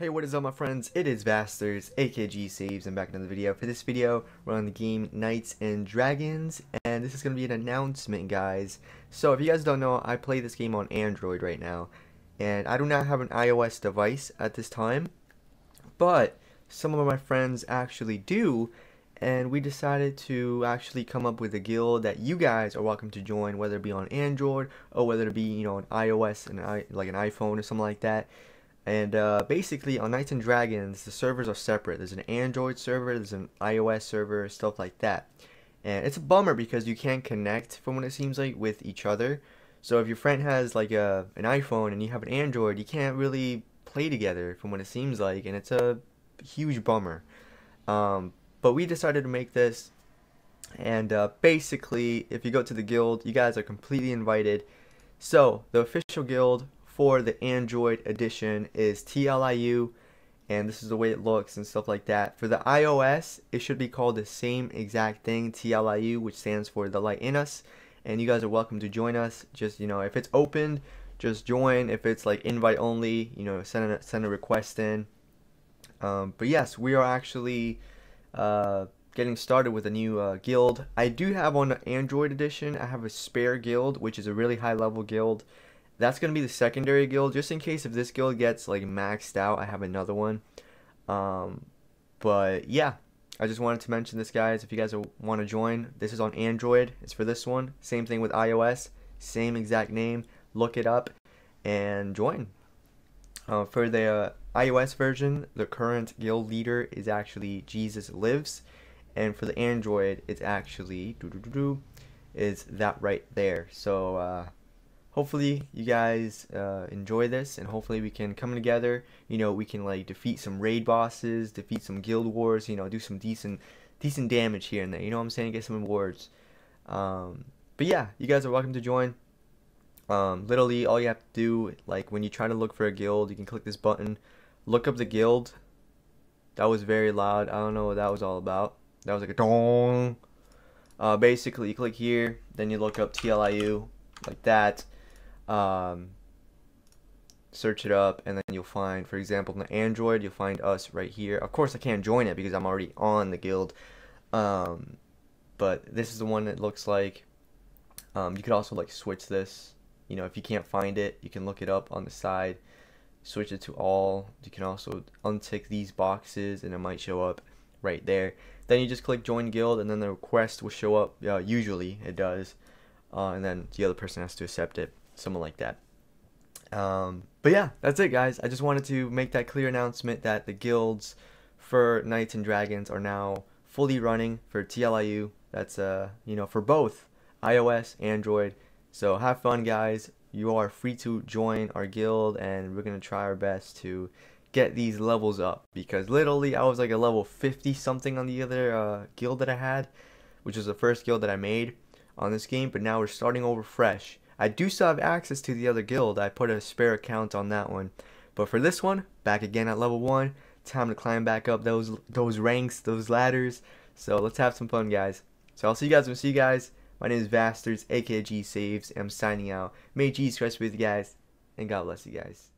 Hey, what is up my friends? It is Vasterz, AKG Saves, and back another video. For this video, we're on the game Knights and Dragons, and this is going to be an announcement, guys. So, if you guys don't know, I play this game on Android right now, and I do not have an iOS device at this time, but some of my friends actually do, and we decided to actually come up with a guild that you guys are welcome to join, whether it be on Android, or whether it be, you know, an iOS, and like an iPhone or something like that. And uh, basically, on Knights and Dragons, the servers are separate. There's an Android server, there's an iOS server, stuff like that. And it's a bummer because you can't connect, from what it seems like, with each other. So if your friend has like a an iPhone and you have an Android, you can't really play together, from what it seems like, and it's a huge bummer. Um, but we decided to make this, and uh, basically, if you go to the guild, you guys are completely invited. So the official guild for the Android edition is TLIU and this is the way it looks and stuff like that. For the iOS, it should be called the same exact thing, TLIU, which stands for The Light in Us. And you guys are welcome to join us. Just, you know, if it's open, just join. If it's like invite only, you know, send a, send a request in. Um, but yes, we are actually uh, getting started with a new uh, guild. I do have on the Android edition, I have a spare guild, which is a really high level guild. That's going to be the secondary guild, just in case if this guild gets like maxed out, I have another one. Um, but yeah, I just wanted to mention this, guys. If you guys want to join, this is on Android. It's for this one. Same thing with iOS. Same exact name. Look it up and join. Uh, for the uh, iOS version, the current guild leader is actually Jesus Lives, and for the Android, it's actually is that right there. So uh, hopefully you guys uh, enjoy this and hopefully we can come together. You know we can like defeat some raid bosses defeat some guild wars you know do some decent decent damage here and there. You know what i'm saying? Get some rewards. Um, but yeah you guys are welcome to join. Um, literally all you have to do like when you try to look for a guild you can click this button look up the guild. That was very loud. I don't know what that was all about. That was like a dong. Uh, basically you click here then you look up tliu like that um, search it up and then you'll find for example in the android you'll find us right here. Of course i can't join it because i'm already on the guild um, but this is the one that looks like. Um, you could also like switch this. You know if you can't find it you can look it up on the side switch it to all. You can also untick these boxes and it might show up right there. Then you just click join guild and then the request will show up uh, usually it does uh, and then the other person has to accept it someone like that. Um, but yeah, that's it, guys. I just wanted to make that clear announcement that the guilds for Knights and Dragons are now fully running for TLIU. That's uh, you know, for both iOS, Android. So have fun, guys. You are free to join our guild, and we're gonna try our best to get these levels up because literally I was like a level 50 something on the other uh, guild that I had, which was the first guild that I made on this game. But now we're starting over fresh I do still have access to the other guild. I put a spare account on that one. But for this one, back again at level 1. Time to climb back up those those ranks, those ladders. So let's have some fun, guys. So I'll see you guys when I see you guys. My name is Vasterz, aka G Saves, and I'm signing out. May Jesus Christ be with you guys, and God bless you guys.